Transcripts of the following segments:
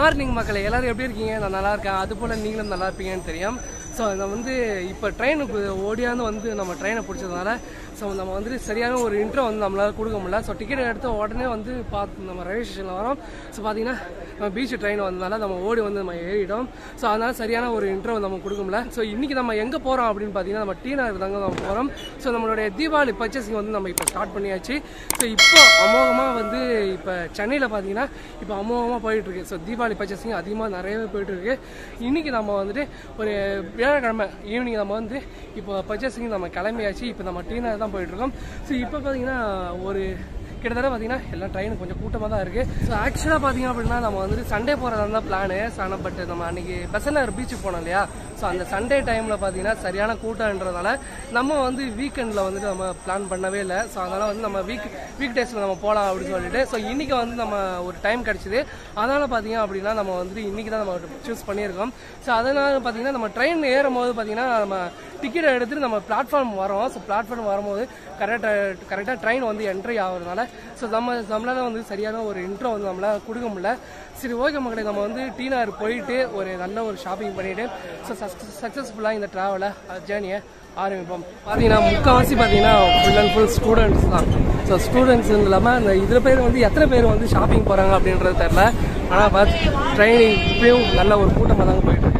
Morning மக்களை. எல்லாரும் எப்படி இருக்கீங்க? நான் நல்லா இருக்கேன். அது போல நீங்களும் நல்லா இருப்பீங்கன்னு தெரியும். ஸோ நம்ம வந்து இப்போ ட்ரெயினுக்கு ஓடியாந்து வந்து நம்ம ட்ரெயினை பிடிச்சதுனால ஸோ நம்ம வந்துட்டு சரியான ஒரு இன்ட்ரோ வந்து நம்மளால் கொடுக்க முடியல. ஸோ டிக்கெட் எடுத்த உடனே வந்து பார்த்து நம்ம ரயில்வே ஸ்டேஷனில் வரோம். ஸோ பார்த்தீங்கன்னா பீச் ட்ரெயின் வந்தனால நம்ம ஓடி வந்து நம்ம ஏறிட்டோம். ஸோ அதனால சரியான ஒரு இன்டர்வல் நம்ம கொடுக்க முடியல ஸோ இன்னைக்கு நம்ம எங்கே போகிறோம் அப்படின்னு பார்த்தீங்கன்னா நம்ம டீ நகர் தாங்க நம்ம போகிறோம் ஸோ நம்மளுடைய தீபாவளி பர்ச்சேசிங் வந்து நம்ம இப்போ ஸ்டார்ட் பண்ணியாச்சு. ஸோ இப்போ அமோகமாக வந்து இப்போ சென்னையில் பார்த்தீங்கன்னா இப்போ அமோகமாக போயிட்டு இருக்கு ஸோ தீபாவளி பர்ச்சேசிங் அதிகமாக நிறையவே போயிட்டு இருக்கு இன்னைக்கு நம்ம வந்துட்டு ஒரு வியாழக்கிழமை ஈவினிங் நம்ம வந்து இப்போ பர்ச்சேசிங் நம்ம கிளம்பியாச்சு. இப்போ நம்ம டீ நகர் தான் போயிட்டு இருக்கோம் ஸோ இப்போ பார்த்தீங்கன்னா ஒரு கிட்டத்தட்ட பார்த்தீங்கன்னா எல்லாம் ட்ரெயின் கொஞ்சம் கூட்டமாக தான் இருக்குது ஸோ ஆக்சுவலாக பார்த்தீங்க அப்படின்னா நம்ம வந்துட்டு சண்டே போகிறதா தான் பிளானு ஆனால் பட் நம்ம அன்றைக்கி பெசனர் பீச்சுக்கு போனோம் இல்லையா? ஸோ அந்த சண்டே டைமில் பார்த்தீங்கன்னா சரியான கூட்டம்ன்றதால நம்ம வந்து வீக்கெண்டில் வந்துட்டு நம்ம பிளான் பண்ணவே இல்லை. ஸோ அதனால் வந்து நம்ம வீக் வீக் டேஸில் நம்ம போகலாம் அப்படின்னு சொல்லிட்டு ஸோ இன்றைக்கி வந்து நம்ம ஒரு டைம் கிடச்சிது. அதனால் பார்த்தீங்க அப்படின்னா நம்ம வந்துட்டு இன்றைக்கி தான் நம்ம சூஸ் பண்ணியிருக்கோம். ஸோ அதனால் பார்த்தீங்கன்னா நம்ம ட்ரெயின் ஏறும் போது பார்த்தீங்கன்னா நம்ம டிக்கெட் எடுத்துட்டு நம்ம பிளாட்ஃபார்ம் வரோம் ஸோ பிளாட்ஃபார்ம் வரும்போது கரெக்டாக கரெக்டாக ட்ரெயின் வந்து என்ட்ரி ஆகுறதுனால ஸோ நம்ம நம்மளால் வந்து சரியான ஒரு இன்ட்ரோ வந்து நம்மளால் கொடுக்க முடியல. சரி ஓகே மக்களே நம்ம வந்து டீனார் போயிட்டு ஒரு நல்ல ஒரு ஷாப்பிங் பண்ணிவிட்டு ஸோ சக்ஸஸ்ஃபுல்லாக இந்த ட்ராவலை ஜேர்னியை ஆரம்பிப்போம். பார்த்தீங்கன்னா முக்கால்வாசி பார்த்தீங்கன்னா ஃபுல் அண்ட் ஃபுல் ஸ்டூடெண்ட்ஸ் தான். ஸோ ஸ்டூடெண்ட்ஸ் இல்லாமல் இந்த இதில் பேர் வந்து எத்தனை பேர் வந்து ஷாப்பிங் போகிறாங்க அப்படின்றது தெரில ஆனால் பார்த்து ட்ரெயின் இப்பயும் நல்ல ஒரு கூட்டமாக தாங்க போயிட்டு இருக்கு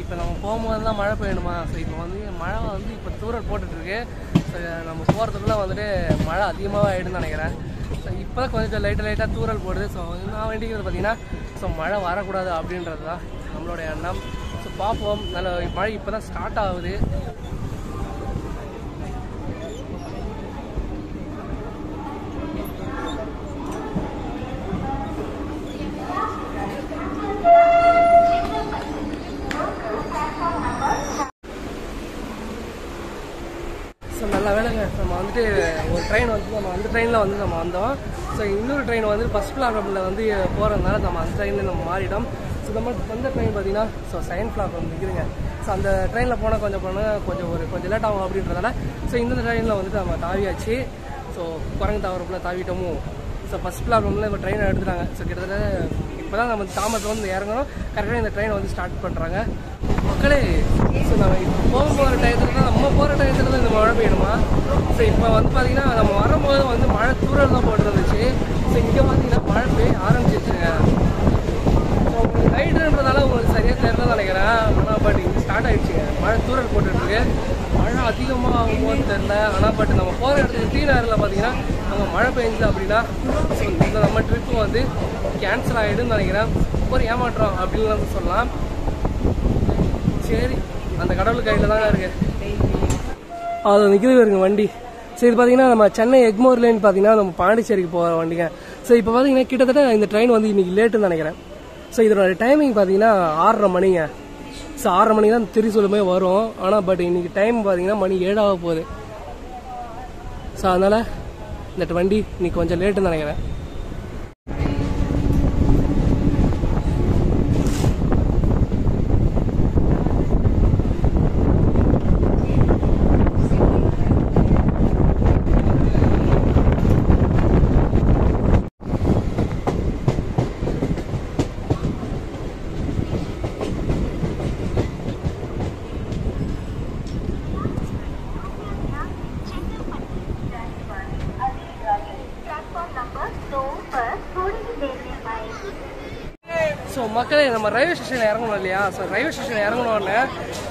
இப்போ நம்ம வேணுமா? மழை பெய்யணுமா ஸோ இப்போ வந்து மழை வந்து இப்போ தூரல் போட்டுட்ருக்கு. ஸோ நம்ம போகிறதுக்குள்ளே வந்துட்டு மழை அதிகமாக ஆகிடும்னு நினைக்கிறேன். ஸோ இப்போ தான் கொஞ்சம் லைட்டாக லைட்டாக தூரல் போடுது. ஸோ நான் வேண்டிக்கிறது பார்த்தீங்கன்னா ஸோ மழை வரக்கூடாது அப்படின்றது தான் நம்மளோட எண்ணம். ஸோ பார்ப்போம். நல்ல மழை இப்போ தான் ஸ்டார்ட் ஆகுது ஸோ நல்ல வேலைங்க நம்ம வந்துட்டு ஒரு ட்ரெயின் வந்து நம்ம அந்த ட்ரெயினில் வந்து நம்ம வந்தோம். ஸோ இன்னொரு ட்ரெயின் வந்து ஃபஸ்ட் பிளாட்ஃபார்மில் வந்து போகிறதுனால நம்ம அந்த ட்ரெயினில் நம்ம மாறிடும் ஸோ நம்ம வந்த ட்ரெயின் பார்த்தீங்கன்னா ஸோ செகண்ட் பிளாட்ஃபார்ம் நிற்குதுங்க ஸோ அந்த ட்ரெயினில் போனால் கொஞ்சம் போனால் கொஞ்சம் ஒரு கொஞ்சம் லேட் ஆகும் அப்படின்றதால ஸோ இந்த ட்ரெயினில் வந்துட்டு நம்ம தாவியாச்சு. ஸோ குரங்கு தாவரப்பில் தாவிட்டோமோ? ஸோ ஃபஸ்ட் பிளாட்ஃபார்மில் இப்போ ட்ரெயினை எடுத்துட்டாங்க. ஸோ கிட்டத்தட்ட இப்போ தான் நம்ம தாமரத்தில் வந்து இறங்குறோம். கரெக்டாக இந்த ட்ரெயினை வந்து ஸ்டார்ட் பண்ணுறாங்க மக்களே ஸோ நம்ம இப்போ போக போகிற டயத்தில் தான் நம்ம போகிற டயத்தில் தான் இந்த மழை பெய்யணுமா ஸோ இப்போ வந்து பார்த்தீங்கன்னா நம்ம வரும்போது வந்து மழை தூரல் தான் போட்டுருந்துச்சு. ஸோ இங்கே பார்த்தீங்கன்னா மழை பெய்ய ஆரம்பிச்சிருச்சுங்க. ஸோ உங்களுக்கு நைட்டுன்றதால உங்களுக்கு சரியாக தெரியல நினைக்கிறேன். ஆனால் பட் இங்கே ஸ்டார்ட் ஆகிடுச்சுங்க மழை தூரல் போட்டுருக்கு. மழை அதிகமாக ஆகும்போது தெரில ஆனால் பட் நம்ம போகிற இடத்துக்கு டீ பார்த்தீங்கன்னா அங்கே மழை பெஞ்சது அப்படின்னா ஸோ இந்த நம்ம ட்ரிப்பு வந்து கேன்சல் ஆகிடும்னு நினைக்கிறேன். ஒரு ஏமாற்றம் அப்படின்னு சொல்லலாம். சரி அந்த கடவுள் கையில் தாங்க இருக்குது அது நிற்கிறது இருங்க வண்டி. சரி இது பார்த்தீங்கன்னா நம்ம சென்னை எக்மோர்லேன்னு பார்த்தீங்கன்னா நம்ம பாண்டிச்சேரிக்கு போகிற வண்டிங்க. ஸோ இப்போ பார்த்தீங்கன்னா கிட்டத்தட்ட இந்த ட்ரெயின் வந்து இன்னைக்கு லேட்டுன்னு நினைக்கிறேன். ஸோ இதனோட டைமிங் பார்த்தீங்கன்னா ஆறரை மணிங்க. ஸோ ஆறரை மணிக்கு தான் திரிசூலுமே வரும். ஆனால் பட் இன்னைக்கு டைம் பார்த்தீங்கன்னா மணி ஏழாக போகுது. ஸோ அதனால் இந்த வண்டி இன்னைக்கு கொஞ்சம் லேட்டுன்னு நினைக்கிறேன். மக்களே நம்ம ரயில்வே ஸ்டேஷனில் இறங்கணும் இல்லையா? ஸோ ரயில்வே ஸ்டேஷன் இறங்கணும்னு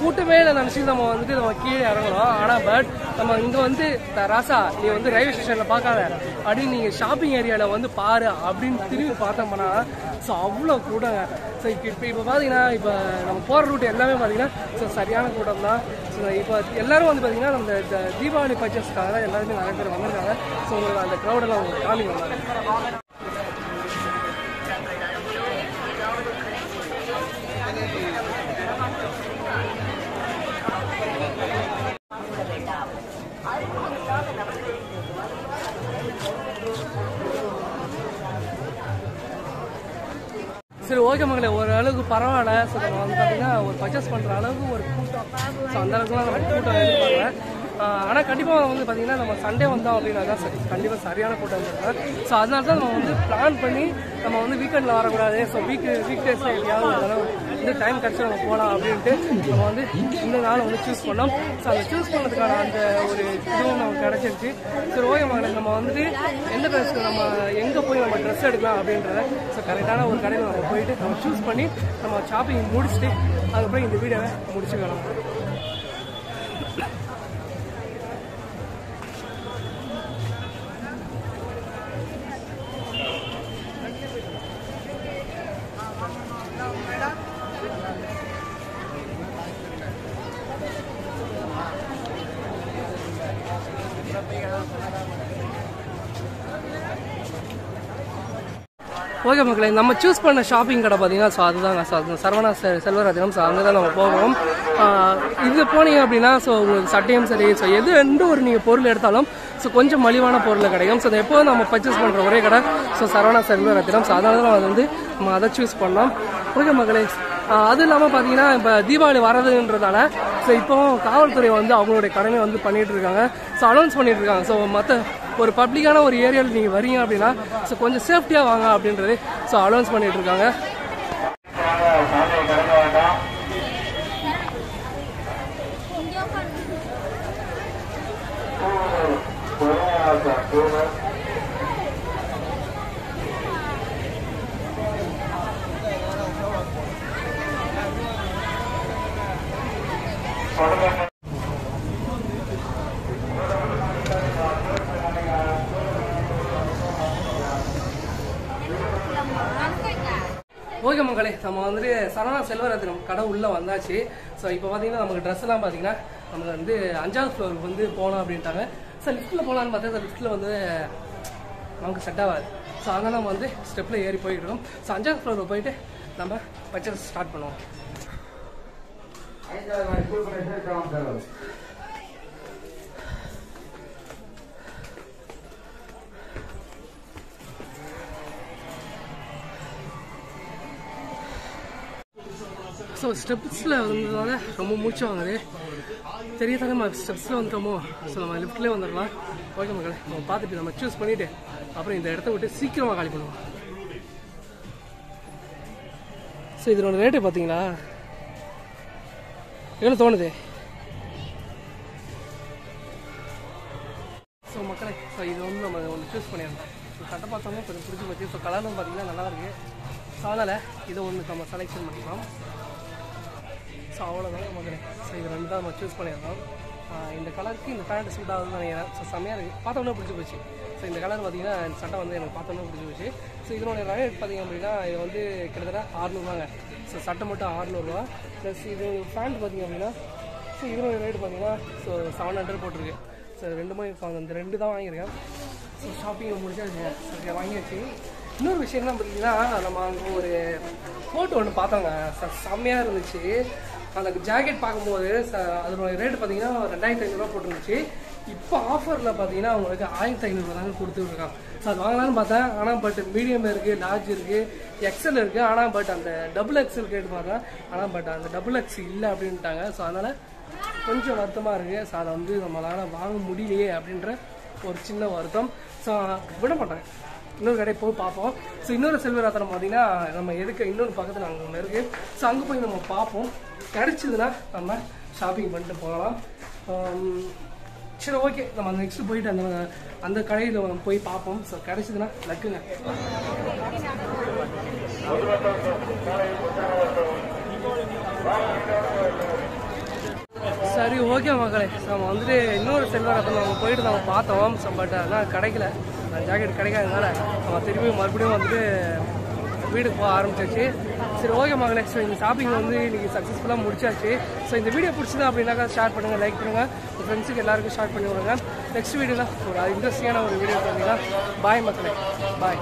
கூட்டமே இல்லை நினச்சி நம்ம வந்துட்டு நம்ம கீழே இறங்கணும். ஆனால் பட் நம்ம இங்கே வந்து "த ராசா நீ வந்து ரயில்வே ஸ்டேஷனில் பார்க்காத. அப்படின்னு நீங்கள் ஷாப்பிங் ஏரியாவில் வந்து பாரு அப்படின்னு திரும்பி பார்த்தோம்னா ஸோ அவ்வளோ கூட்டங்க. ஸோ இப்போ இப்போ இப்போ பார்த்தீங்கன்னா இப்போ நம்ம போகிற ரூட் எல்லாமே பார்த்தீங்கன்னா ஸோ சரியான கூட்டம் தான். ஸோ இப்போ எல்லாரும் வந்து பார்த்தீங்கன்னா நம்ம தீபாவளி பர்ச்சேஸ்க்காக தான் எல்லாருமே நிறைய பேர் வந்திருக்காங்க. ஸோ உங்களுக்கு அந்த க்ரௌடெல்லாம் உங்களுக்கு காமி சரி ஓகே மகளே ஒரு அளவுக்கு பரவாயில்ல. ஸோ நம்ம வந்து பார்த்தீங்கன்னா ஒரு பர்ச்சேஸ் பண்ணுற அளவுக்கு ஒரு கூட்டம். ஸோ அந்த அளவுக்குலாம் நம்ம கூட்டம் ஆனால் கண்டிப்பாக வந்து பார்த்தீங்கன்னா நம்ம சண்டே வந்தோம் அப்படின்னா தான் சரி. கண்டிப்பாக சரியான கூட்டம் இருந்திருக்கும் ஸோ அதனால தான் நம்ம வந்து பிளான் பண்ணி நம்ம வந்து வீக்கெண்டில் வரக்கூடாது. ஸோ வீக் வீக் டேஸில் எப்படியாவது ஒரு வந்து டைம் கிடச்சி நம்ம போகலாம் அப்படின்ட்டு நம்ம வந்து இந்த நாளை வந்து சூஸ் பண்ணோம். ஸோ அதை சூஸ் பண்ணதுக்கான அந்த ஒரு இதுவும் நமக்கு கிடச்சிருச்சு. சரி ஓகே மகளே நம்ம வந்துட்டு எந்த ட்ரெஸ்க்கு நம்ம எங்கே போய் நம்ம ட்ரெஸ் எடுக்கலாம் அப்படின்றத ஸோ கரெக்டான ஒரு கடையில் நம்ம போயிட்டு நம்ம சூஸ் பண்ணி நம்ம ஷாப்பிங் முடிச்சுட்டு அதுக்கப்புறம் இந்த வீடியோவை முடிச்சுக்கலாம். ஓகே மக்களே நம்ம சூஸ் பண்ண ஷாப்பிங் கடை பார்த்தீங்கன்னா ஸோ அதுதாங்க ஸோ அது சரவணா செல்வராஜனம் ஸோ அங்கே தான் நம்ம போகிறோம் இது போனீங்க அப்படின்னா ஸோ உங்களுக்கு சட்டையும் சரி ஸோ எது எந்த ஒரு நீங்கள் பொருள் எடுத்தாலும் ஸோ கொஞ்சம் மலிவான பொருள் கிடைக்கும். ஸோ எப்போதும் நம்ம பர்ச்சேஸ் பண்ணுற ஒரே கடை ஸோ சரவணா செல்வராஜனம் ஸோ அதனால தான் அது வந்து நம்ம அதை சூஸ் பண்ணோம். ஓகே மக்களே அது இல்லாமல் பார்த்தீங்கன்னா இப்போ தீபாவளி வரதுன்றதால ஸோ இப்போ காவல்துறை வந்து அவங்களுடைய கடமை வந்து பண்ணிகிட்டு இருக்காங்க. ஸோ அனௌன்ஸ் பண்ணிட்டு இருக்காங்க. ஸோ மற்ற ஒரு பப்ளிக்கான ஒரு ஏரியாவில் நீங்கள் வரீங்க அப்படின்னா ஸோ கொஞ்சம் சேஃப்டியாக வாங்க அப்படின்றது ஸோ அலௌன்ஸ் பண்ணிட்டு இருக்காங்க. ஓகே மக்களே நம்ம வந்துட்டு சரவணா செல்வரத்னம் கடை உள்ளே வந்தாச்சு. ஸோ இப்போ பார்த்தீங்கன்னா நமக்கு ட்ரெஸ் எல்லாம் பார்த்தீங்கன்னா நமக்கு வந்து அஞ்சாவது ஃப்ளோருக்கு வந்து போகணும் அப்படின்ட்டாங்க. ஸோ லிஃப்ட்டில் போகலான்னு பார்த்தா லிஃப்ட்டில் வந்து நமக்கு செட் ஆகாது. ஸோ அதனால் நம்ம வந்து ஸ்டெப்பில் ஏறி போயிட்டுருக்கோம் ஸோ அஞ்சாவது ஃப்ளோரில் போயிட்டு நம்ம பர்ச்சேஸ் ஸ்டார்ட் பண்ணுவோம். ஸோ ஸ்டெப்ஸில் வந்ததால் ரொம்ப மூச்சு வாங்குது தெரியாத நம்ம ஸ்டெப்ஸில் வந்துட்டோமோ ஸோ நம்ம லிஃப்ட்லேயே வந்துடலாம் ஓகே மக்களே நம்ம பார்த்துட்டு நம்ம சூஸ் பண்ணிவிட்டு அப்புறம் இந்த இடத்த விட்டு சீக்கிரமாக காலி பண்ணுவோம் ஸோ இதனோட ரேட்டு பார்த்தீங்களா எவ்வளோ தோணுது ஸோ மக்களே ஸோ இது வந்து நம்ம ஒன்று சூஸ் பண்ணியிருந்தோம் ஸோ சட்டை பார்த்தோம்னா கொஞ்சம் பிடிச்சி போச்சு ஸோ கலரும் பார்த்தீங்கன்னா நல்லா இருக்குது ஸோ அதனால் இதை ஒன்று நம்ம செலெக்ஷன் பண்ணிக்கலாம் ஸோ அவ்வளோதான் மக்களே ஸோ இது ரெண்டு தான் நம்ம சூஸ் பண்ணியிருந்தோம். இந்த கலருக்கு இந்த பேண்ட் சூட் ஆகுதுன்னு நினைக்கிறேன். ஸோ செம்மையாக இருக்குது பார்த்தோன்னே பிடிச்சி போச்சு. ஸோ இந்த கலர் பார்த்தீங்கன்னா இந்த சட்டை வந்து எனக்கு பார்த்தோன்னே பிடிச்சி போச்சு. ஸோ இதனுடைய ரேட் பார்த்தீங்க அப்படின்னா இது வந்து கிட்டத்தட்ட ஆறுநூறுவாங்க. ஸோ சட்டை மட்டும் ஆறுநூறுவா. ப்ளஸ் இது பேண்ட் பார்த்தீங்க அப்படின்னா ஸோ இதனுடைய ரேட் பார்த்தீங்கன்னா ஸோ செவன் ஹண்ட்ரட் போட்டிருக்கு. ஸோ ரெண்டுமே இப்போ இந்த ரெண்டு தான் வாங்கியிருக்கேன். ஸோ ஷாப்பிங் முடிச்சாச்சு சரி வாங்கியாச்சு. இன்னொரு விஷயம் என்ன பார்த்தீங்கன்னா நம்ம அங்கே ஒரு ஃபோட்டோ ஒன்று பார்த்தோங்க. செம்மையாக இருந்துச்சு. அந்த ஜாக்கெட் பார்க்கும்போது ச- அதோட ரேட் பார்த்தீங்கன்னா ரெண்டாயிரத்தி ஐநூறுரூவா போட்டுருந்துச்சு. இப்போ ஆஃபரில் பார்த்தீங்கன்னா அவங்களுக்கு ஆயிரத்தி ஐநூறுரூவா தாங்க கொடுத்துருக்காங்க ஸோ அது வாங்கலாம்னு பார்த்தேன். ஆனால் பட் மீடியம் இருக்குது லார்ஜ் இருக்குது எக்ஸல் இருக்குது ஆனால் பட் அந்த டபுள் எக்ஸல் கேட்டு பார்த்தேன். ஆனால் பட் அந்த டபுள் எக்ஸ் இல்லை அப்படின்ட்டாங்க. ஸோ அதனால் கொஞ்சம் வருத்தமாக இருக்குது ஸோ அதை வந்து நம்மளால் வாங்க முடியலையே அப்படின்ற ஒரு சின்ன வருத்தம். ஸோ விட மாட்டேன் இன்னொரு கடை போய் பார்ப்போம். ஸோ இன்னொரு செல்வராத்தனம் பார்த்தீங்கன்னா நம்ம எதுக்கு இன்னொரு பக்கத்தில் அங்கே ஒன்று இருக்குது ஸோ அங்கே போய் நம்ம பார்ப்போம். கிடைச்சதுன்னா நம்ம ஷாப்பிங் பண்ணிட்டு போகலாம். சரி ஓகே நம்ம நெக்ஸ்ட் போயிட்டு அந்த அந்த கடையில் நம்ம போய் பார்ப்போம். ஸோ கிடச்சிதுன்னா லக்குங்க. சரி ஓகே மக்களே. நம்ம வந்துட்டு இன்னொரு செல்வரத்தில் நம்ம போயிட்டு நம்ம பார்த்தோம். ஸோ பட் ஆனால் கிடைக்கல. ஜாக்கெட் கிடைக்காதனால அவன் திரும்பி மறுபடியும் வந்துட்டு வீட்டுக்கு போக ஆரம்பிச்சாச்சு. சரி ஓகே மகளே ஸோ இந்த ஷாப்பிங் வந்து இன்னைக்கு சக்ஸஸ்ஃபுல்லாக முடிச்சாச்சு. ஸோ இந்த வீடியோ பிடிச்சதா அப்படின்னாக்கா ஷேர் பண்ணுங்கள் லைக் பண்ணுங்கள் உங்கள் ஃப்ரெண்ட்ஸுக்கு எல்லாருக்கும் ஷேர் பண்ணி விடுங்க. நெக்ஸ்ட் வீடியோவில் ஒரு இன்ட்ரெஸ்டிங்கான ஒரு வீடியோ பார்த்தீங்கன்னா பாய் மக்களே. பாய்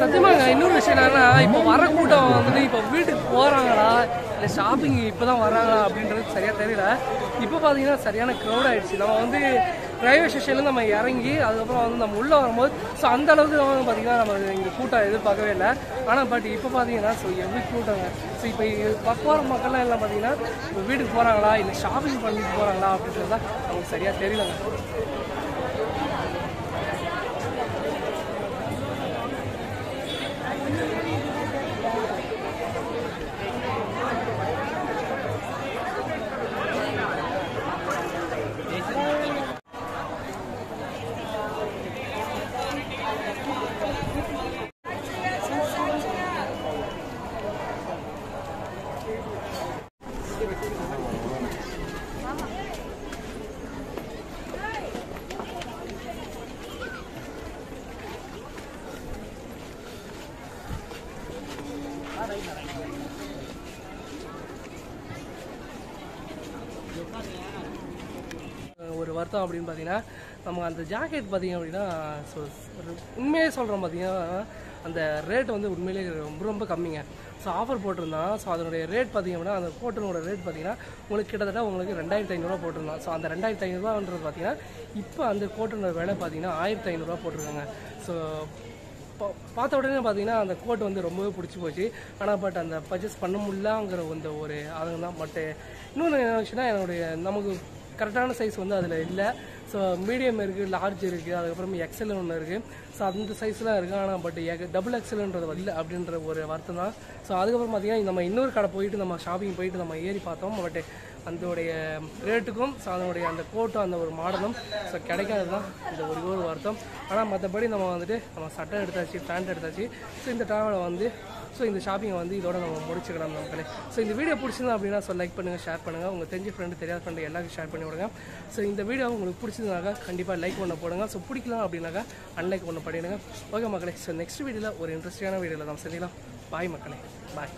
சத்தியமாங்க இன்னொரு விஷயம் என்னன்னா இப்போ வர கூட்டம் வந்துட்டு இப்போ வீட்டுக்கு போகிறாங்களா இல்லை ஷாப்பிங் இப்பதான் வராங்களா அப்படின்றது சரியாக தெரியல. இப்போ பார்த்தீங்கன்னா சரியான க்ரௌட் ஆகிடுச்சு நம்ம வந்து ரயில்வே ஸ்டேஷன்ல நம்ம இறங்கி அதுக்கப்புறம் வந்து நம்ம உள்ள வரும்போது ஸோ அந்த அளவுக்கு வந்து பார்த்தீங்கன்னா நம்ம இங்கே கூட்டம் எதிர்பார்க்கவே இல்லை. ஆனால் பட் இப்போ பார்த்தீங்கன்னா ஸோ எவ்வளோ கூட்டங்க ஸோ இப்போ பக்குவார மக்கள்லாம் எல்லாம் பார்த்தீங்கன்னா இப்போ வீட்டுக்கு போகிறாங்களா இல்லை ஷாப்பிங் பண்ணிட்டு போகிறாங்களா அப்படின்றது தான் நமக்கு சரியாக தெரியலங்க. ஒரு வருத்தம் அப்படின்னு பார்த்தீங்கன்னா நம்ம அந்த ஜாக்கெட் பார்த்தீங்க அப்படின்னா ஸோ உண்மையே சொல்கிறோம் பார்த்தீங்கன்னா அந்த ரேட் வந்து உண்மையிலேயே ரொம்ப ரொம்ப கம்மிங்க. ஸோ ஆஃபர் போட்டிருந்தான் ஸோ அதனுடைய ரேட் பார்த்தீங்க அப்படின்னா அந்த கோட்டனோட ரேட் பார்த்தீங்கன்னா உங்களுக்கு கிட்டத்தட்ட உங்களுக்கு ரெண்டாயிரத்தி ஐநூறுரூவா போட்டிருந்தான் ஸோ அந்த ரெண்டாயிரத்தி ஐநூறுரூவான்றது பார்த்தீங்கன்னா இப்போ அந்த கோட்டனோட விலை பார்த்தீங்கன்னா ஆயிரத்தி ஐநூறுரூவா போட்டிருக்காங்க. ஸோ பா- பார்த்த உடனே பார்த்தீங்கன்னா அந்த கோட் வந்து ரொம்பவே பிடிச்சி போச்சு. ஆனால் பட் அந்த பர்ச்சேஸ் பண்ண முடியலங்கிற அந்த ஒரு அதுங்க தான் பட் இன்னொன்று என்ன விஷயம்னா என்னுடைய நமக்கு கரெக்டான சைஸ் வந்து அதில் இல்லை. ஸோ மீடியம் இருக்குது லார்ஜ் இருக்குது அதுக்கப்புறம் எக்ஸல் ஒன்று இருக்குது ஸோ அந்த சைஸ்லாம் இருக்குது ஆனால் பட் டபுள் எக்ஸல்ன்றது இல்லை அப்படின்ற ஒரு வருத்தம் தான். ஸோ அதுக்கப்புறம் பார்த்தீங்கன்னா நம்ம இன்னொரு கடை போயிட்டு நம்ம ஷாப்பிங் போயிட்டு நம்ம ஏறி பார்த்தோம். பட் அதோடைய ரேட்டுக்கும் ஸோ அதனுடைய அந்த கோட்டும் அந்த ஒரு மாடலும் ஸோ கிடைக்காது தான் இந்த ஒரு ஒரு வருத்தம். ஆனால் மற்றபடி நம்ம வந்துட்டு நம்ம சட்டை எடுத்தாச்சு பேண்ட் எடுத்தாச்சு. ஸோ இந்த ட்ராவலை வந்து ஸோ இந்த ஷாப்பிங்கை வந்து இதோட நம்ம முடிச்சுக்கலாம் மக்களே. ஸோ இந்த வீடியோ பிடிச்சிருந்தா அப்படின்னா ஸோ லைக் பண்ணுங்கள் ஷேர் பண்ணுங்கள் உங்கள் தெரிஞ்ச ஃப்ரெண்டு தெரியாத ஃப்ரெண்டு எல்லாருக்கும் ஷேர் பண்ணி விடுங்க. ஸோ இந்த வீடியோ உங்களுக்கு பிடிச்சதுனாக்கா கண்டிப்பாக லைக் பண்ண போடுங்க. ஸோ பிடிக்கலாம் அப்படின்னாக்கா அன்லைக் பண்ண பண்ணிடுங்க. ஓகே மக்களே. ஸோ நெக்ஸ்ட் வீடியோவில் ஒரு இன்ட்ரெஸ்டிங்கான வீடியோவில் நம்ம சந்திக்கலாம். பாய் மக்களே. பாய்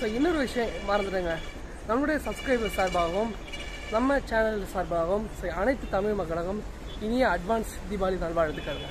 ஸோ இன்னொரு விஷயம் மறந்துடுங்க நம்முடைய சப்ஸ்கிரைபர் சார்பாகவும் நம்ம சேனல் சார்பாகவும் அனைத்து தமிழ் மக்களுக்கும் இனிய அட்வான்ஸ் தீபாவளி நல்வாழ்த்துக்கள்